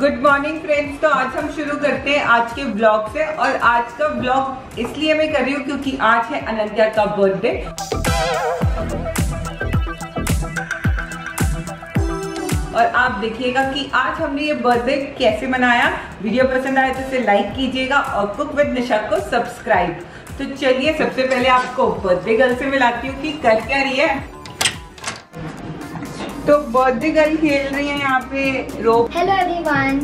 Good morning friends तो आज हम शुरू करते हैं आज के ब्लॉग से और आज का ब्लॉग इसलिए मैं कर रही हूँ क्योंकि आज है अनंत्या का बर्थडे और आप देखिएगा कि आज हमने ये बर्थडे कैसे मनाया। वीडियो पसंद आए तो इसे लाइक कीजिएगा और कुक विद निशा को सब्सक्राइब तो चलिए सबसे पहले आपको बर्थडे गर्ल से मिलाती हूँ कि कर क्या रही है। तो बर्थडे गर्ल खेल रही है यहाँ पे रोप। हेलो एवरीवन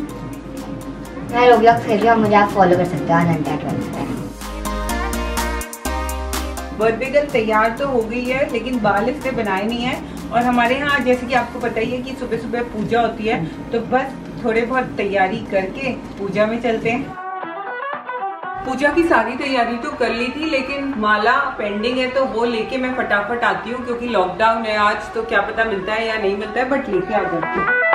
मैं रोब्लॉक्स खेल रही हूँ मुझे आप फॉलो कर सकते हो अनंता ट्वेल्थ पे बर्थडे गर्ल तैयार तो हो गई है लेकिन बाल इसने बनाए नहीं है। और हमारे यहाँ जैसे कि आपको पता ही है कि सुबह सुबह पूजा होती है तो बस थोड़े बहुत तैयारी करके पूजा में चलते हैं। पूजा की सारी तैयारी तो कर ली थी, लेकिन माला पेंडिंग है तो वो लेके मैं फटाफट आती हूँ क्योंकि लॉकडाउन है आज तो क्या पता मिलता है या नहीं मिलता है बट लेके आ जाती हूँ।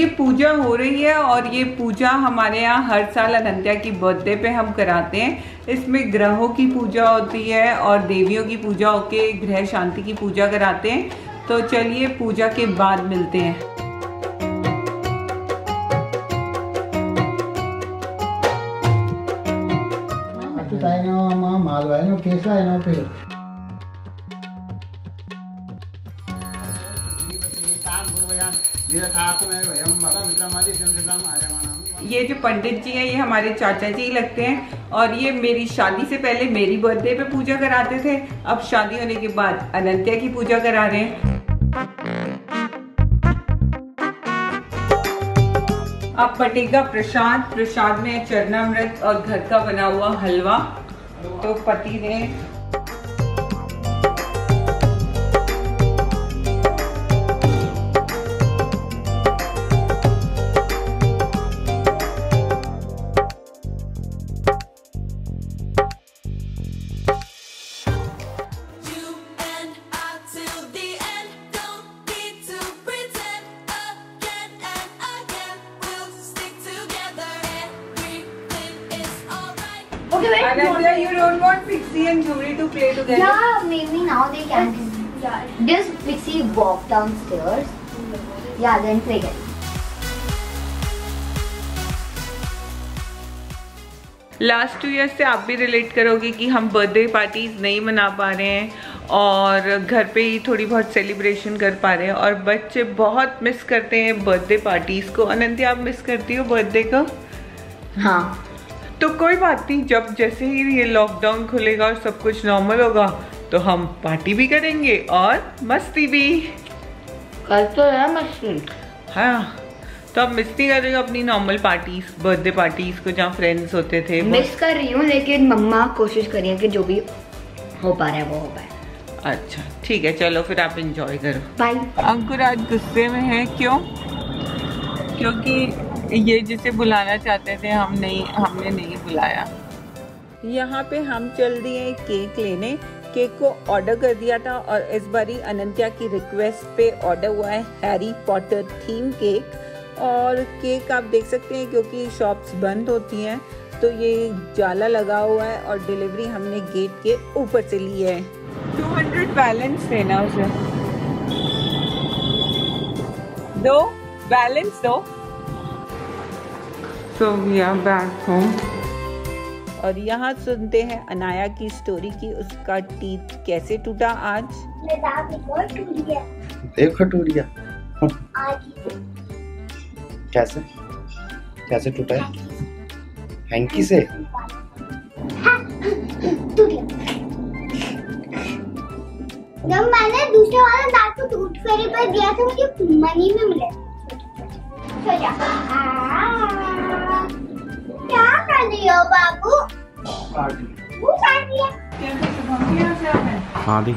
ये पूजा हो रही है और ये पूजा हमारे यहाँ हर साल अनंत्या की बर्थडे पे हम कराते हैं। इसमें ग्रहों की पूजा होती है और देवियों की पूजा होके ग्रह शांति की पूजा कराते हैं। तो चलिए पूजा के बाद मिलते हैं। कैसा है ना फिर? ये जो पंडित जी हैं, ये हमारे चाचा जी लगते हैं और ये मेरी शादी से पहले मेरी बर्थडे पे पूजा कराते थे। अब शादी होने के बाद अनंत्या की पूजा करा रहे हैं। अब बटेगा प्रसाद। प्रसाद में चरणामृत और घर का बना हुआ हलवा। तो पति ने Okay, wait. Anandya, you don't want Pixie and Juri to play together? Yeah, maybe now they can. Yeah. Does Pixie walk downstairs? Yeah, then play it. Last two years से आप भी रिलेट करोगे कि हम बर्थडे पार्टीज़ नहीं मना पा रहे हैं और घर पे ही थोड़ी बहुत सेलिब्रेशन कर पा रहे हैं और बच्चे बहुत मिस करते हैं बर्थडे पार्टीज़ को अनंत्या आप मिस करती हो बर्थडे को हाँ तो कोई बात नहीं जब जैसे ही ये लॉकडाउन खुलेगा और सब कुछ नॉर्मल होगा तो हम पार्टी भी करेंगे और मस्ती भी। कल तो है मस्ती। हाँ तो अब मिस नहीं कर रही हो अपनी नॉर्मल पार्टीज़ बर्थडे पार्टीज़ को जहाँ फ्रेंड्स होते थे मिस कर रही हूँ लेकिन मम्मा कोशिश कर रही है कि जो भी हो पा रहा है वो हो पाए। अच्छा ठीक है चलो फिर आप इंजॉय करो। बाय अंकुर आज गुस्से में है क्यों? क्योंकि ये जिसे बुलाना चाहते थे हम नहीं हमने नहीं बुलाया। यहाँ पे हम चल दिए केक लेने। केक को ऑर्डर कर दिया था और इस बारी अनंत्या की रिक्वेस्ट पे ऑर्डर हुआ है हैरी पॉटर थीम केक और केक आप देख सकते हैं क्योंकि शॉप्स बंद होती हैं तो ये जाला लगा हुआ है और डिलीवरी हमने गेट के ऊपर से ली है। 200 बैलेंस देना उसे। दो बैलेंस दो। तो वी आर बैक होम और यहाँ सुनते हैं अनाया की स्टोरी की उसका टीथ कैसे टूटा आज? एक खटूरिया कैसे? कैसे टूटा है? हैंकी से? जब मैंने दूसरे वाला दांत को टूट फेरी पर दिया था मुझे मनी में मिले। सो कर बाबू। हाँ? दी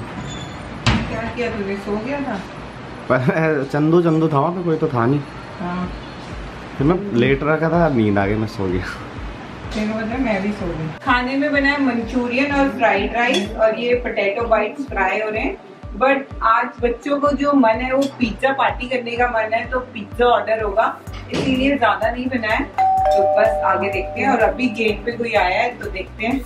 क्या किया तूने? सो गया था? पर चंदू चंदू था वहाँ पे कोई तो था नहीं। हाँ। फिर मैं लेट रखा था नींद आ गई मैं सो गया। मैं भी सो गई। खाने में बना है मंचूरियन और फ्राइड राइस और ये पोटैटो बाइट्स फ्राई हो रहे हैं। बट आज बच्चों को जो मन है वो पिज्जा पार्टी करने का मन है तो पिज्जा ऑर्डर होगा। इसीलिए ज़्यादा नहीं बनाया। तो बस आगे देखते हैं और अभी गेट पे कोई आया है तो देखते हैं।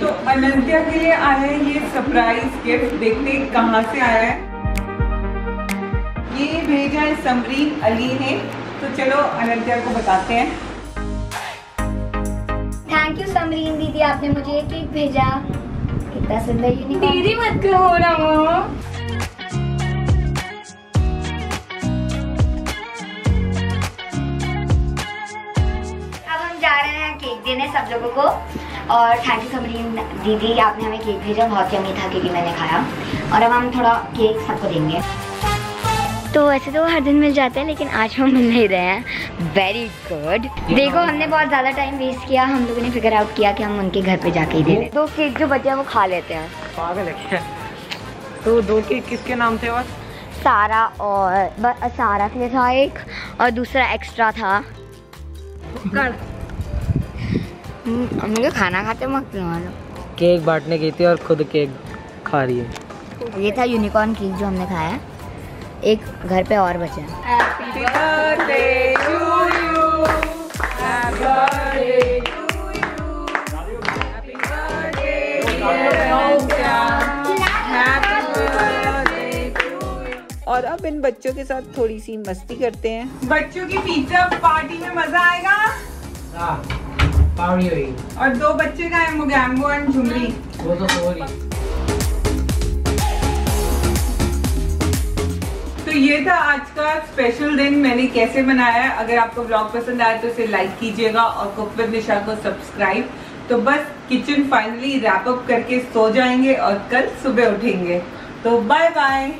तो अनंत्या के लिए आया है ये सरप्राइज़ गिफ्ट देखते हैं कहाँ से आया है। ये भेजा है समरीन अली ने। तो चलो अनंत्या को बताते हैं। थैंक यू समरीन दीदी आपने मुझे ये केक भेजा। कितना सुंदर यूनिकॉर्न दीदी मत कहो ना। केक सब लोगों को। और थैंक यू समरीन दीदी आपने हमें केक भेजा बहुत यमी था क्योंकि मैंने खाया। और अब हम थोड़ा केक सबको देंगे। तो वैसे तो हर दिन मिल जाते हैं लेकिन आज हम मिल नहीं रहे हैं। वेरी गुड देखो हमने बहुत ज़्यादा टाइम वेस्ट किया हम लोगों ने फिगर आउट किया कि हम उनके घर पे जाके ही दे दें। दो केक जो बचे हैं वो खा लेते हैं। पागल है तो दो के किसके नाम थे और? सारा और सारा के लिए था एक और दूसरा एक्स्ट्रा था। मुझे खाना खाते वक्त मानो केक बांटने गई थी और खुद केक खा रही है। ये था यूनिकॉर्न केक जो हमने खाया। है एक घर पे और बचा। है. और अब इन बच्चों के साथ थोड़ी सी मस्ती करते हैं। बच्चों की पिज्जा पार्टी में मज़ा आएगा। हुई और दो बच्चे का है मुगैम्बो एंड झुमरी। वो तो सो रही। तो ये था आज का स्पेशल दिन मैंने कैसे बनाया है। अगर आपको ब्लॉग पसंद आया तो इसे लाइक कीजिएगा और कुक विद निशा को सब्सक्राइब तो बस किचन फाइनली रैप अप करके सो जाएँगे और कल सुबह उठेंगे। तो बाय बाय